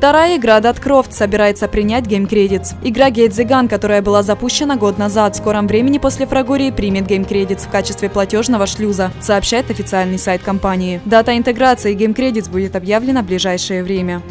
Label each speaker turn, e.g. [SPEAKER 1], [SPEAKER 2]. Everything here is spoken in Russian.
[SPEAKER 1] Вторая игра Dead Croft собирается принять Game Credits. Игра Gate the Gun, которая была запущена год назад, в скором времени после Фрагории примет Game Credits в качестве платежного шлюза, сообщает официальный сайт компании. Дата интеграции Game Credits будет объявлена в ближайшее время.